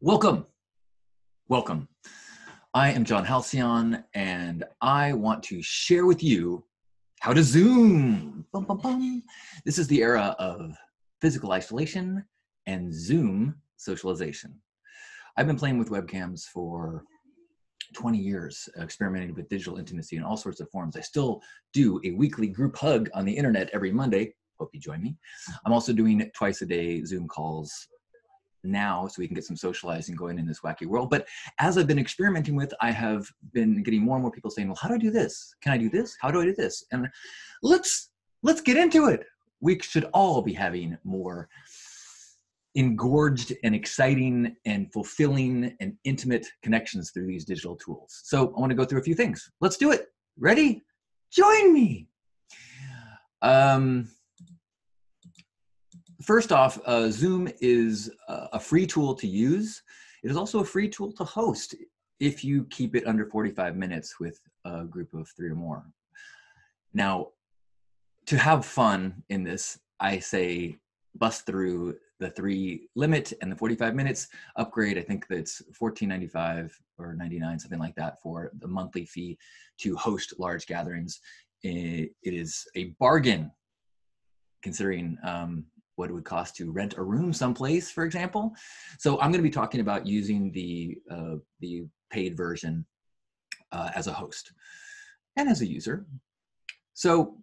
Welcome. Welcome. I am John Halcyon, and I want to share with you how to Zoom. Bum, bum, bum. This is the era of physical isolation and Zoom socialization. I've been playing with webcams for 20 years, experimenting with digital intimacy in all sorts of forms. I still do a weekly group hug on the internet every Monday. Hope you join me. I'm also doing twice a day Zoom calls now so we can get some socializing going in this wacky world. But as I've been experimenting with, I have been getting more and more people saying, well, how do I do this? Can I do this? How do I do this? And let's let's get into it. We should all be having more engorged and exciting and fulfilling and intimate connections through these digital tools. So I want to go through a few things. Let's do it. Ready? Join me. Um, First off, uh, Zoom is a free tool to use. It is also a free tool to host if you keep it under 45 minutes with a group of three or more. Now, to have fun in this, I say bust through the three limit and the 45 minutes upgrade. I think that's 14.95 or 99, something like that, for the monthly fee to host large gatherings. it is a bargain considering um, what it would cost to rent a room someplace, for example. So I'm going to be talking about using the uh, the paid version uh, as a host and as a user. So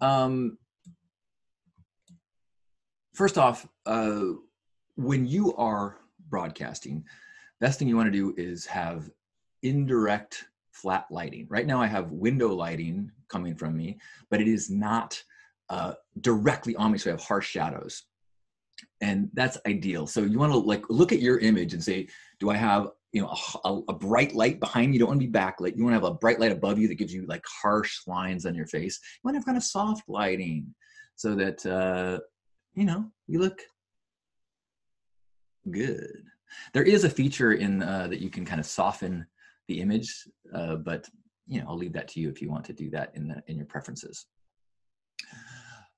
um, first off, uh, when you are broadcasting, best thing you want to do is have indirect flat lighting. Right now I have window lighting coming from me, but it is not uh, directly on me, so I have harsh shadows. And that's ideal. So you want to like look at your image and say, do I have you know a, a, bright light behind me? You don't want to be backlit. You want to have a bright light above you that gives you like harsh lines on your face. You want to have kind of soft lighting so that uh, you know you look good. There is a feature in uh, that you can kind of soften the image, uh, but you know I'll leave that to you if you want to do that in the in your preferences.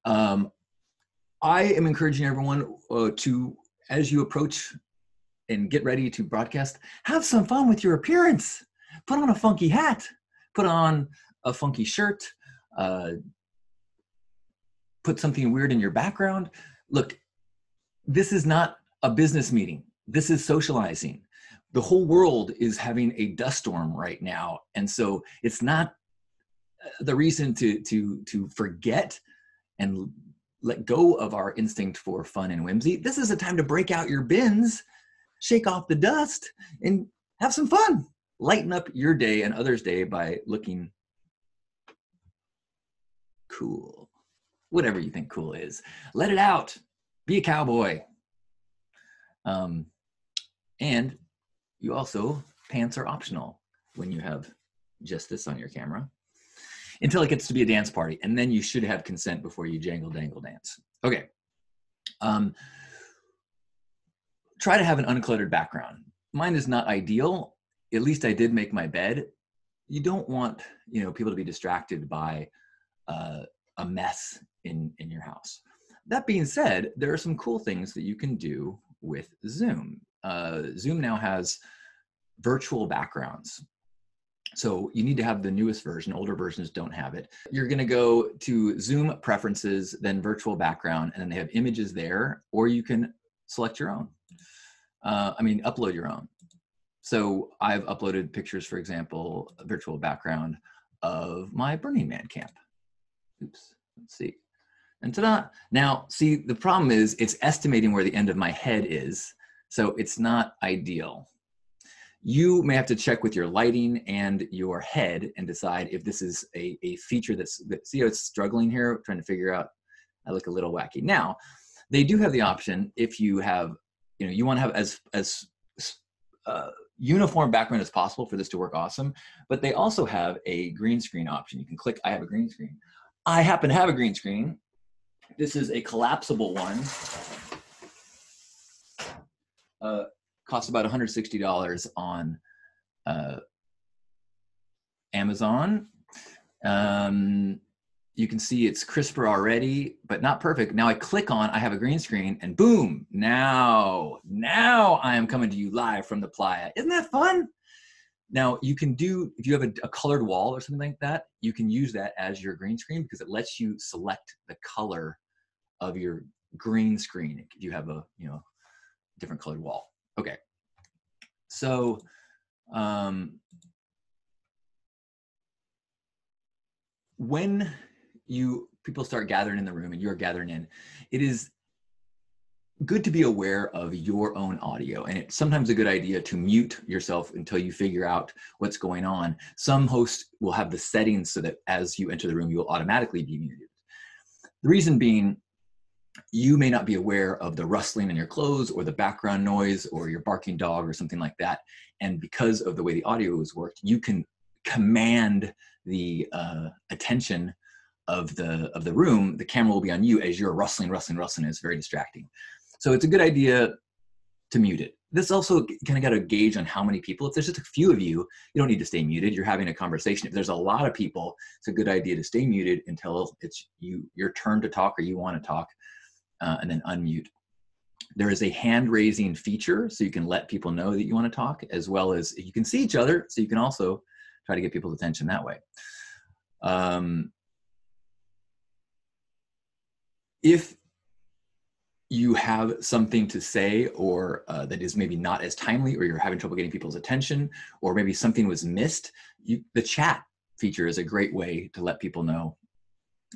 Um, I am encouraging everyone uh, to, as you approach and get ready to broadcast, have some fun with your appearance. Put on a funky hat, put on a funky shirt, uh, put something weird in your background. Look, this is not a business meeting. This is socializing. The whole world is having a dust storm right now, and so it's not uh, the reason to to to forget and let go of our instinct for fun and whimsy. This is a time to break out your bins, shake off the dust, and have some fun. Lighten up your day and others' day by looking cool. Whatever you think cool is. Let it out. Be a cowboy. Um, and you also, pants are optional when you have just this on your camera until it gets to be a dance party. And then you should have consent before you jangle, dangle, dance. Okay. Um, try to have an uncluttered background. Mine is not ideal. At least I did make my bed. You don't want you know people to be distracted by uh, a mess in in your house. That being said, there are some cool things that you can do with Zoom. Uh, Zoom now has virtual backgrounds. So you need to have the newest version. Older versions don't have it. You're going to go to Zoom preferences, then virtual background, and then they have images there, or you can select your own. Uh, I mean, upload your own. So I've uploaded pictures, for example, virtual background of my Burning Man camp. Oops, let's see. And ta-da! Now, see, the problem is it's estimating where the end of my head is. So it's not ideal you may have to check with your lighting and your head and decide if this is a, a feature that's that, see how it's struggling here trying to figure out i look a little wacky. Now they do have the option if you have you know you want to have as as uh, uniform background as possible for this to work awesome but they also have a green screen option. You can click i have a green screen. I happen to have a green screen. This is a collapsible one. Uh, costs about $160 on uh, Amazon. Um, you can see it's crisper already, but not perfect. Now I click on, I have a green screen and boom, now, now I am coming to you live from the playa. Isn't that fun? Now you can do, if you have a, a colored wall or something like that, you can use that as your green screen because it lets you select the color of your green screen if you have a, you know, different colored wall. Okay. So, um, when you people start gathering in the room and you're gathering in, it is good to be aware of your own audio. And it's sometimes a good idea to mute yourself until you figure out what's going on. Some hosts will have the settings so that as you enter the room, you'll automatically be muted. The reason being, you may not be aware of the rustling in your clothes or the background noise or your barking dog or something like that. And because of the way the audio is worked, you can command the uh, attention of the of the room, the camera will be on you as you're rustling, rustling, rustling. It's very distracting. So it's a good idea to mute it. This also kind of got a gauge on how many people. If there's just a few of you, you don't need to stay muted. You're having a conversation. If there's a lot of people, it's a good idea to stay muted until it's you your turn to talk or you want to talk, uh, and then unmute. There is a hand raising feature, so you can let people know that you want to talk, as well as you can see each other, so you can also try to get people's attention that way. Um, if you have something to say or uh, that is maybe not as timely or you're having trouble getting people's attention or maybe something was missed you, the chat feature is a great way to let people know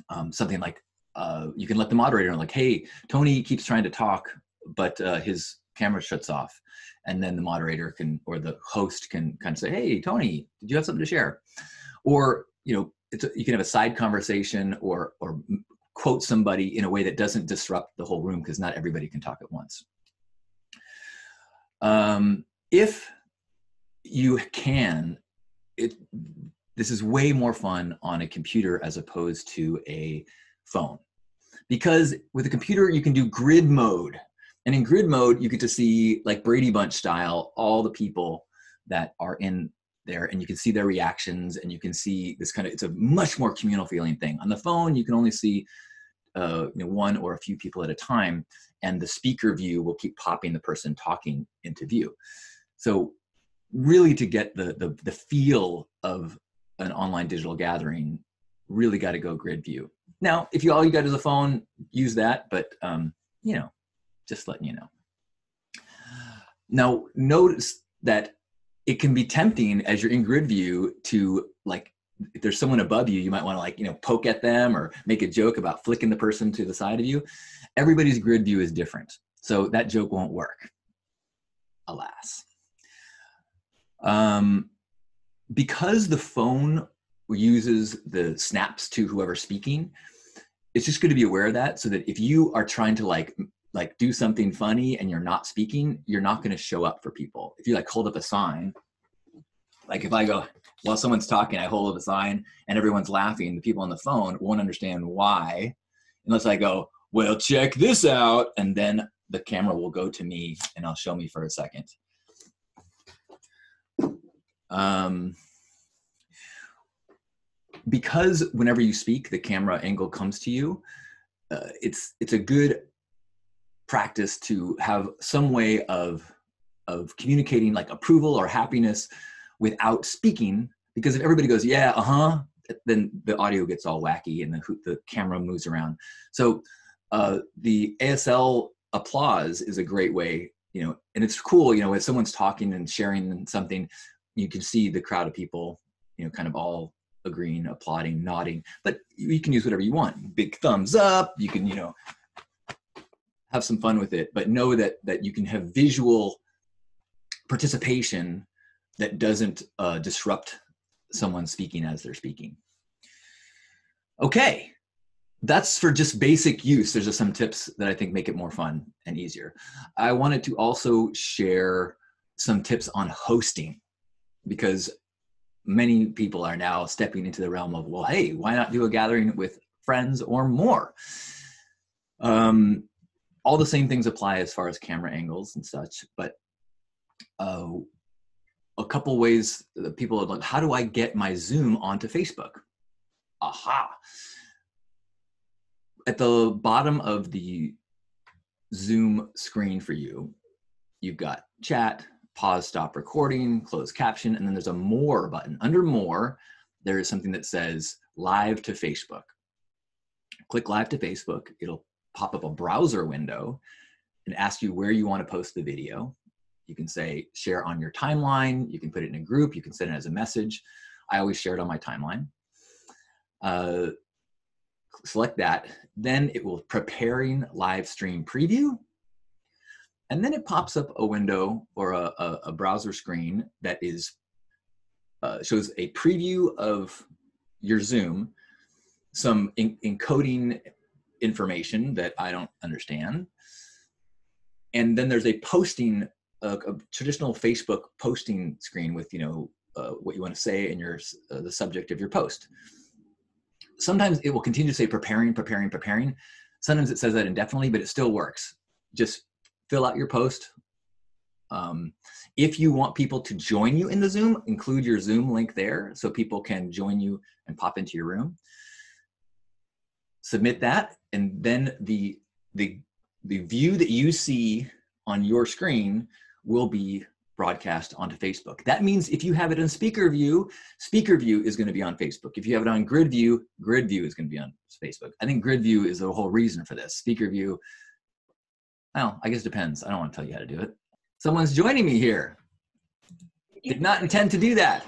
um, something like uh, you can let the moderator know like hey tony keeps trying to talk but uh, his camera shuts off and then the moderator can or the host can kind of say hey tony did you have something to share or you know a, you can have a side conversation or or quote somebody in a way that doesn't disrupt the whole room because not everybody can talk at once. Um, if you can, it, this is way more fun on a computer as opposed to a phone. Because with a computer, you can do grid mode. And in grid mode, you get to see, like Brady Bunch style, all the people that are in there and you can see their reactions and you can see this kind of it's a much more communal feeling thing on the phone you can only see uh, you know, one or a few people at a time and the speaker view will keep popping the person talking into view so really to get the the, the feel of an online digital gathering really got to go grid view now if you all you got is a phone use that but um, you know just letting you know. Now notice that it can be tempting as you're in grid view to like if there's someone above you you might want to like you know poke at them or make a joke about flicking the person to the side of you. Everybody's grid view is different so that joke won't work. Alas. Um, because the phone uses the snaps to whoever's speaking it's just good to be aware of that so that if you are trying to like like do something funny and you're not speaking, you're not going to show up for people. If you like hold up a sign, like if I go while someone's talking, I hold up a sign and everyone's laughing, the people on the phone won't understand why unless I go, well, check this out. And then the camera will go to me and I'll show me for a second. Um, because whenever you speak, the camera angle comes to you, uh, it's, it's a good practice to have some way of of communicating like approval or happiness without speaking because if everybody goes yeah uh-huh then the audio gets all wacky and the, the camera moves around. So uh, the asl applause is a great way you know and it's cool you know if someone's talking and sharing something you can see the crowd of people you know kind of all agreeing applauding nodding but you can use whatever you want big thumbs up you can you know have some fun with it, but know that that you can have visual participation that doesn't uh, disrupt someone speaking as they're speaking. Okay, that's for just basic use. There's just some tips that I think make it more fun and easier. I wanted to also share some tips on hosting because many people are now stepping into the realm of, well, hey, why not do a gathering with friends or more? Um, all the same things apply as far as camera angles and such, but uh, a couple ways that people are like, how do I get my Zoom onto Facebook? Aha. at the bottom of the Zoom screen for you, you've got chat, pause, stop recording, close caption, and then there's a more button. Under more, there is something that says live to Facebook. Click live to Facebook. It'll pop up a browser window and ask you where you want to post the video. You can say share on your timeline. You can put it in a group. You can send it as a message. I always share it on my timeline. Uh, select that. Then it will preparing live stream preview. And then it pops up a window or a, a, a browser screen that is uh, shows a preview of your Zoom, some encoding information that I don't understand, and then there's a posting, a, a traditional Facebook posting screen with you know uh, what you want to say and your uh, the subject of your post. Sometimes it will continue to say preparing, preparing, preparing. Sometimes it says that indefinitely, but it still works. Just fill out your post. Um, if you want people to join you in the Zoom, include your Zoom link there so people can join you and pop into your room. Submit that, and then the the the view that you see on your screen will be broadcast onto Facebook. That means if you have it in speaker view, speaker view is going to be on Facebook. If you have it on grid view, grid view is going to be on Facebook. I think grid view is the whole reason for this. Speaker view, well, I guess it depends. I don't want to tell you how to do it. Someone's joining me here. Did not intend to do that.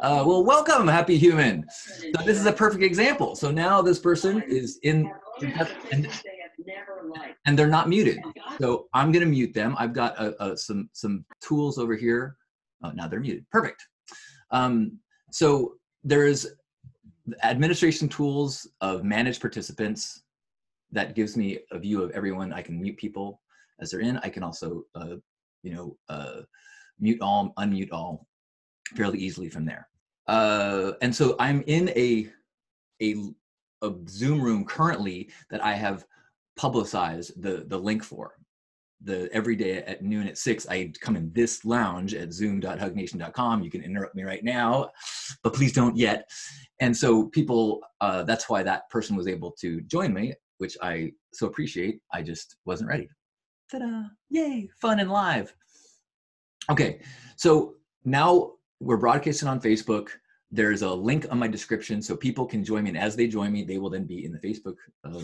Uh, well, welcome, happy human. So this is a perfect example. So now this person is in, and, and they're not muted. So I'm going to mute them. I've got some some tools over here. Oh, now they're muted. Perfect. Um, so there's administration tools of managed participants that gives me a view of everyone. I can mute people as they're in. I can also, uh, you know, uh, mute all, unmute all fairly easily from there. Uh, and so I'm in a, a, a Zoom room currently that I have publicized the, the link for. The every day at noon at six, I come in this lounge at zoom.hugnation.com. You can interrupt me right now, but please don't yet. And so people, uh, that's why that person was able to join me, which I so appreciate. I just wasn't ready. Ta-da! Yay! Fun and live. Okay, so now we're broadcasting on Facebook. There's a link on my description so people can join me. And as they join me, they will then be in the Facebook uh,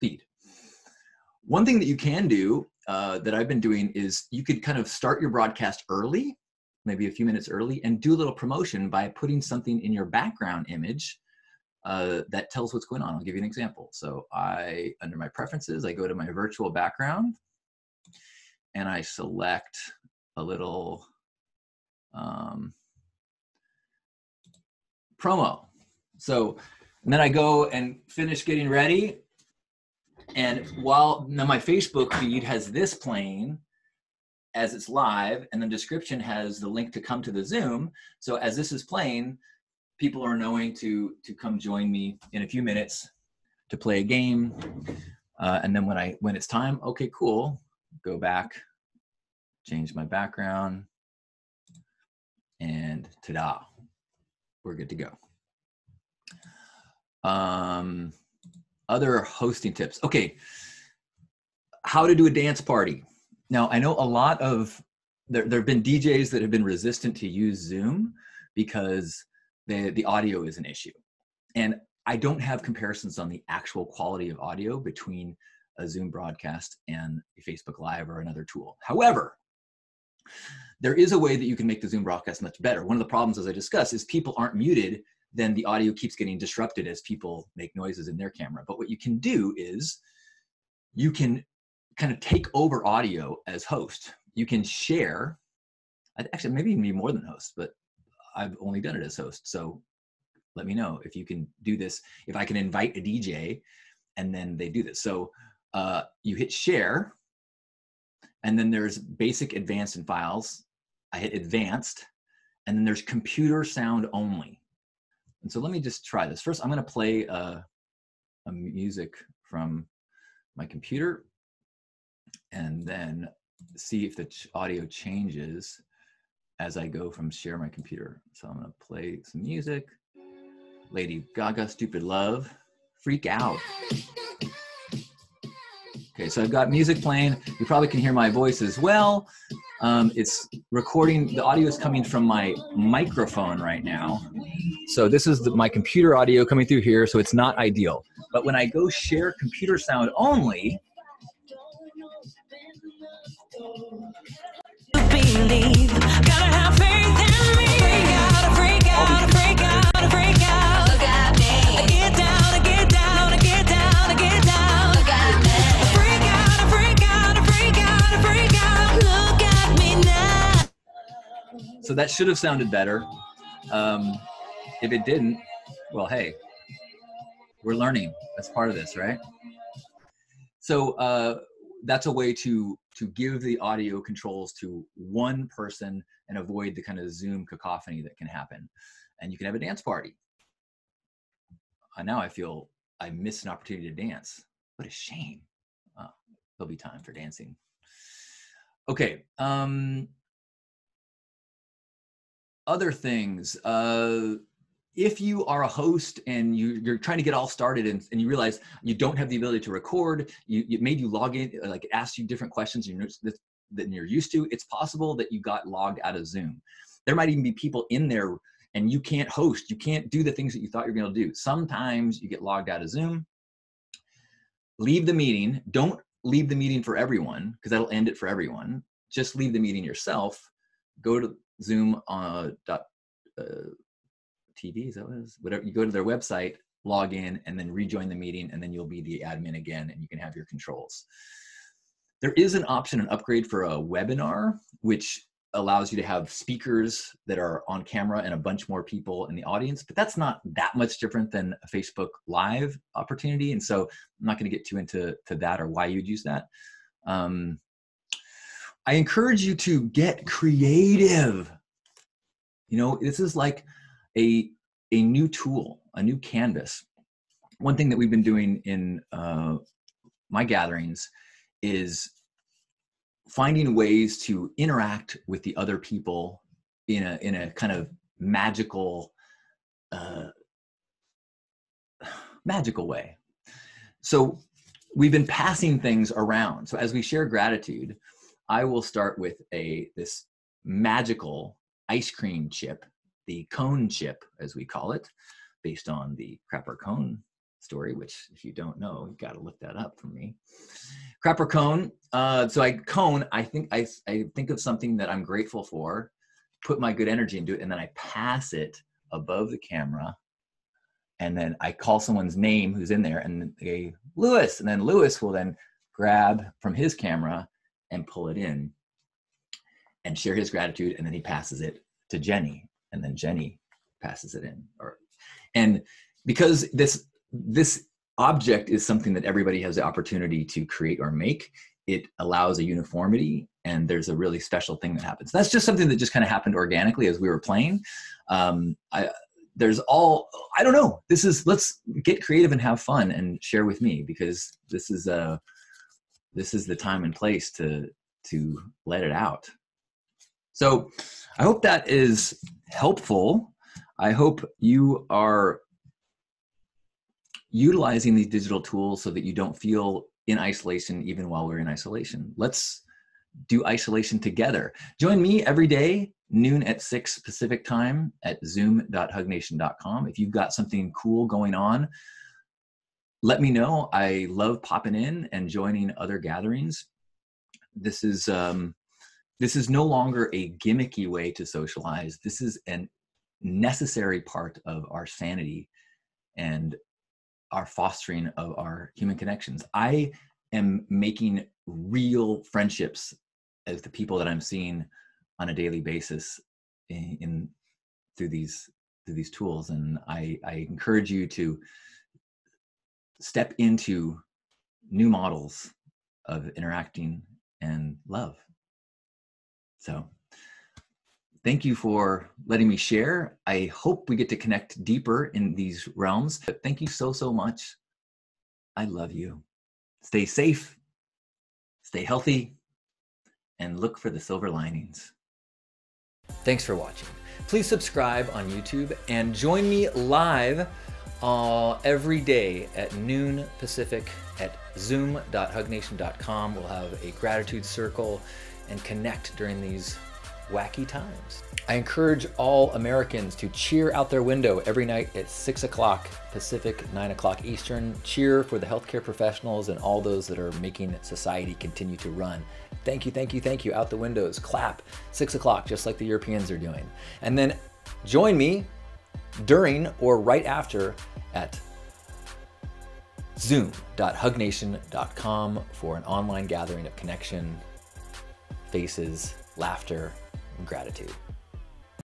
feed. One thing that you can do uh, that I've been doing is you could kind of start your broadcast early, maybe a few minutes early, and do a little promotion by putting something in your background image uh, that tells what's going on. I'll give you an example. So I, under my preferences, I go to my virtual background and I select a little um, promo. So and then I go and finish getting ready. And while now my Facebook feed has this playing as it's live, and the description has the link to come to the Zoom. So as this is playing, people are knowing to to come join me in a few minutes to play a game. Uh, and then when I when it's time, okay, cool, go back, change my background, and ta-da, we're good to go. Um, other hosting tips. Okay, how to do a dance party. Now, I know a lot of, there, there have been DJs that have been resistant to use Zoom because the, the audio is an issue. And I don't have comparisons on the actual quality of audio between a Zoom broadcast and a Facebook Live or another tool. However, there is a way that you can make the Zoom broadcast much better. One of the problems, as I discussed, is people aren't muted, then the audio keeps getting disrupted as people make noises in their camera. But what you can do is you can kind of take over audio as host. You can share, actually, maybe even be more than host, but I've only done it as host. So let me know if you can do this, if I can invite a DJ and then they do this. So uh, you hit share, and then there's basic, advanced, and files. I hit advanced, and then there's computer sound only. And so let me just try this. First, I'm gonna play uh, a music from my computer and then see if the audio changes as I go from share my computer. So I'm gonna play some music. Lady Gaga, Stupid Love, Freak Out. Okay, so I've got music playing. You probably can hear my voice as well. Um, it's recording, the audio is coming from my microphone right now. So this is the, my computer audio coming through here, so it's not ideal. But when I go share computer sound only, believe, So that should have sounded better. Um, if it didn't, well, hey, we're learning. That's part of this, right? So uh, that's a way to to give the audio controls to one person and avoid the kind of Zoom cacophony that can happen. And you can have a dance party. Uh, now I feel I missed an opportunity to dance. What a shame. Uh, there'll be time for dancing. Okay. Um, other things uh, if you are a host and you, are trying to get all started and, and, you realize you don't have the ability to record you, it made you log in like it asked you different questions than you're used to it's possible that you got logged out of zoom. There might even be people in there and you can't host you can't do the things that you thought you were going to do. Sometimes you get logged out of zoom. Leave the meeting don't leave the meeting for everyone because that'll end it for everyone. Just leave the meeting yourself go to Zoom uh, dot, uh, TV, is that what it is? Whatever, you go to their website, log in, and then rejoin the meeting, and then you'll be the admin again, and you can have your controls. There is an option, an upgrade for a webinar, which allows you to have speakers that are on camera and a bunch more people in the audience, but that's not that much different than a Facebook Live opportunity. And so I'm not going to get too into to that or why you'd use that. Um, I encourage you to get creative. You know, this is like a a new tool, a new canvas. One thing that we've been doing in uh, my gatherings is finding ways to interact with the other people in a in a kind of magical uh, magical way. So we've been passing things around. So as we share gratitude, I will start with a this magical ice cream chip, the cone chip, as we call it, based on the crapper cone story, which if you don't know, you've got to look that up for me. Crapper cone. Uh, so I cone. I think I I think of something that I'm grateful for, put my good energy into it, and then I pass it above the camera, and then I call someone's name who's in there, and they Lewis, and then Lewis will then grab from his camera and pull it in and share his gratitude and then he passes it to jenny and then jenny passes it in or and because this this object is something that everybody has the opportunity to create or make it allows a uniformity and there's a really special thing that happens. That's just something that just kind of happened organically as we were playing. Um, I, there's all i don't know. This is let's get creative and have fun and share with me because this is a this is the time and place to to let it out. So i hope that is helpful. I hope you are utilizing these digital tools so that you don't feel in isolation even while we're in isolation. Let's do isolation together. Join me every day noon at 6 pacific time at zoom.hugnation.com if you've got something cool going on let me know. I love popping in and joining other gatherings. This is um, this is no longer a gimmicky way to socialize. This is a necessary part of our sanity and our fostering of our human connections. I am making real friendships as the people that I'm seeing on a daily basis in, in through these through these tools, and I, I encourage you to step into new models of interacting and love. So, thank you for letting me share. I hope we get to connect deeper in these realms. But thank you so, so much. I love you. Stay safe, stay healthy, and look for the silver linings. Thanks for watching. Please subscribe on YouTube and join me live uh, every day at noon Pacific at zoom.hugnation.com. We'll have a gratitude circle and connect during these wacky times. I encourage all Americans to cheer out their window every night at 6 o'clock Pacific, 9 o'clock Eastern. Cheer for the healthcare professionals and all those that are making society continue to run. Thank you, thank you, thank you. Out the windows, clap, 6 o'clock, just like the Europeans are doing. And then join me during or right after at zoom.hugnation.com for an online gathering of connection, faces, laughter, and gratitude.